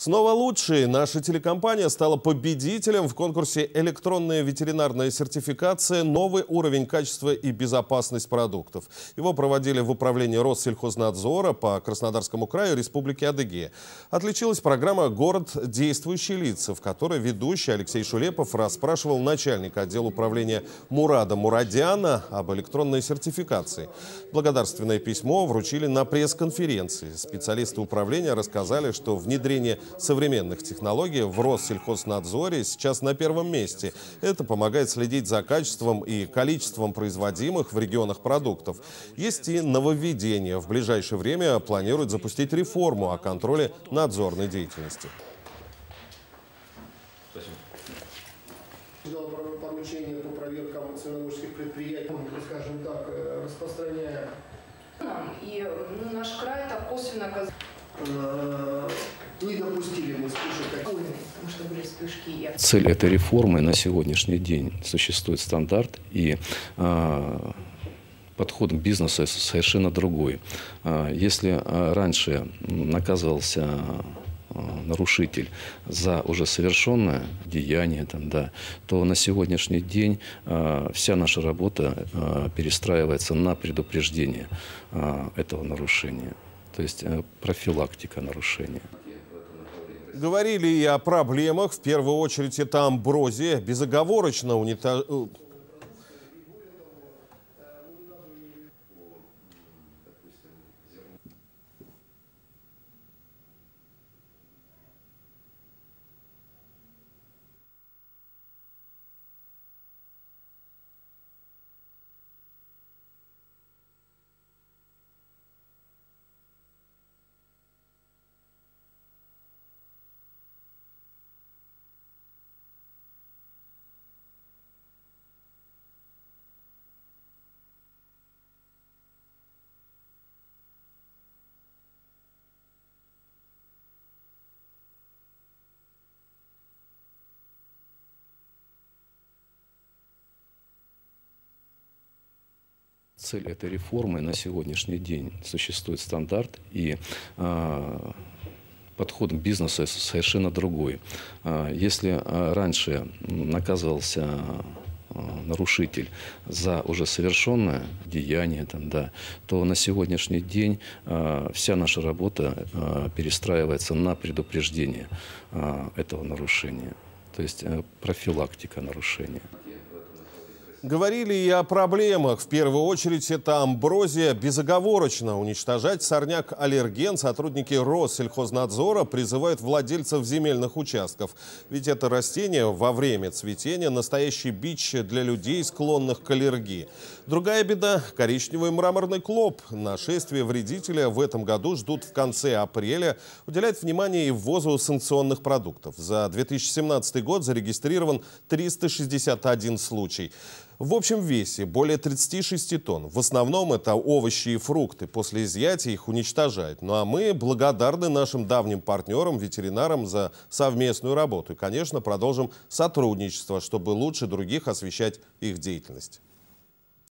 Снова лучшие. Наша телекомпания стала победителем в конкурсе «Электронная ветеринарная сертификация. Новый уровень качества и безопасность продуктов». Его проводили в управлении Россельхознадзора по Краснодарскому краю Республики Адыгея. Отличилась программа «Город. Действующие лица», в которой ведущий Алексей Шулепов расспрашивал начальника отдела управления Мурада Мурадяна об электронной сертификации. Благодарственное письмо вручили на пресс-конференции. Специалисты управления рассказали, что внедрение современных технологий в Россельхознадзоре сейчас на первом месте. Это помогает следить за качеством и количеством производимых в регионах продуктов. Есть и нововведения. В ближайшее время планируют запустить реформу о контроле надзорной деятельности. поручение по проверкам ценоводческих предприятий, скажем так, э, распространяя И ну, наш край так косвенно оказался. Э, не допустили мы вспышек. Потому что были вспышки. Цель этой реформы на сегодняшний день существует стандарт и а, подход к бизнесу совершенно другой. А, Если а, раньше наказывался а, нарушитель за уже совершенное деяние, там, да, то на сегодняшний день а, вся наша работа а, перестраивается на предупреждение а, этого нарушения, то есть э, профилактика нарушения. Говорили и о проблемах. В первую очередь это амброзия. Безоговорочно унитаз... э, Цель этой реформы на сегодняшний день существует стандарт и а, подход к бизнесу совершенно другой. А, Если а, раньше наказывался нарушитель за уже совершенное деяние, там, да, то на сегодняшний день а, вся наша работа а, перестраивается на предупреждение а, этого нарушения, то есть э, профилактика нарушения. Говорили и о проблемах. В первую очередь это амброзия. Безоговорочно уничтожать сорняк-аллерген сотрудники Россельхознадзора призывают владельцев земельных участков. Ведь это растение во время цветения настоящий бич для людей, склонных к аллергии. Другая беда – коричневый мраморный клоп. Нашествие вредителя в этом году ждут в конце апреля. Уделяет внимание и ввозу санкционных продуктов. За 2017 год зарегистрирован 361 случай. В общем весе более 36 тонн. В основном это овощи и фрукты. После изъятия их уничтожают. Ну а мы благодарны нашим давним партнерам, ветеринарам за совместную работу. И, конечно, продолжим сотрудничество, чтобы лучше других освещать их деятельность.